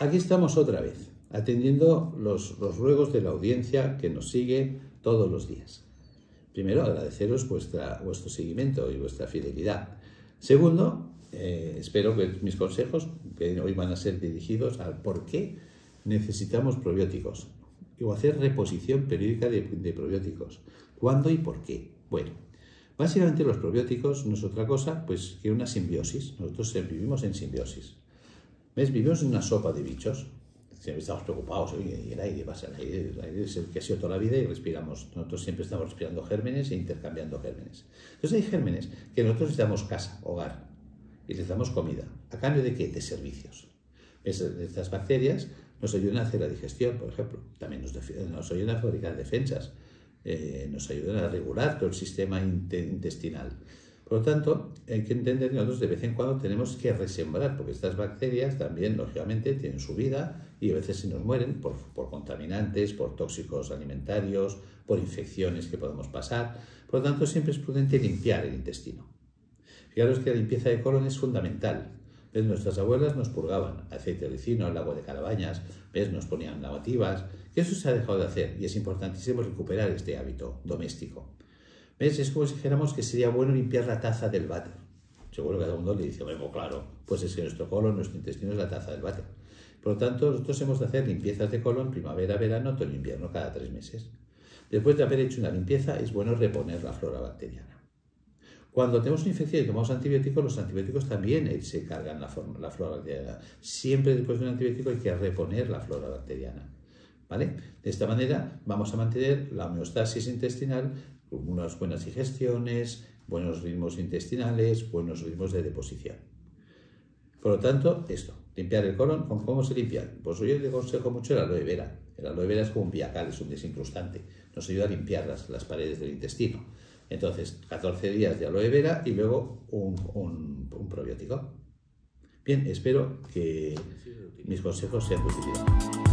aquí estamos otra vez, atendiendo los, ruegos de la audiencia que nos sigue todos los días. Primero, agradeceros vuestra, vuestro seguimiento y vuestra fidelidad. Segundo, eh, espero que mis consejos, que hoy van a ser dirigidos al por qué necesitamos probióticos o hacer reposición periódica de, de probióticos. ¿Cuándo y por qué? Bueno, básicamente los probióticos no es otra cosa pues que una simbiosis. Nosotros vivimos en simbiosis. ¿Ves? Vivimos en una sopa de bichos. Siempre estamos preocupados, oye, y el aire pasa, el aire, el aire es el que ha sido toda la vida y respiramos. Nosotros siempre estamos respirando gérmenes e intercambiando gérmenes. Entonces hay gérmenes que nosotros les damos casa, hogar, y les damos comida. ¿A cambio de qué? De servicios. Estas bacterias nos ayudan a hacer la digestión, por ejemplo. También nos, nos ayudan a fabricar defensas. Eh, nos ayudan a regular todo el sistema intestinal. Por lo tanto, hay que entender que nosotros de vez en cuando tenemos que resembrar, porque estas bacterias también, lógicamente, tienen su vida y a veces se nos mueren por, contaminantes, por tóxicos alimentarios, por infecciones que podemos pasar. Por lo tanto, siempre es prudente limpiar el intestino. Fijaros que la limpieza de colon es fundamental. ¿Ves? Nuestras abuelas nos purgaban aceite de ricino, el agua de calabañas, ¿ves? nos ponían lavativas, que eso se ha dejado de hacer y es importantísimo recuperar este hábito doméstico. ¿Ves? Es como si dijéramos que sería bueno limpiar la taza del váter. Seguro que a todo mundo le dice, bueno, claro, pues es que nuestro colon, nuestro intestino es la taza del váter. Por lo tanto, nosotros hemos de hacer limpiezas de colon primavera, verano, otoño, invierno, cada tres meses. Después de haber hecho una limpieza, es bueno reponer la flora bacteriana. Cuando tenemos una infección y tomamos antibióticos, los antibióticos también se cargan la, la flora bacteriana. Siempre después de un antibiótico hay que reponer la flora bacteriana. ¿Vale? De esta manera vamos a mantener la homeostasis intestinal unas buenas digestiones, buenos ritmos intestinales, buenos ritmos de deposición. Por lo tanto, esto, limpiar el colon, ¿cómo se limpia? Pues yo le aconsejo mucho el aloe vera. El aloe vera es como un viacal, es un desincrustante. Nos ayuda a limpiar las, las paredes del intestino. Entonces, 14 días de aloe vera y luego un, un, un probiótico. Bien, espero que mis consejos sean utilidad.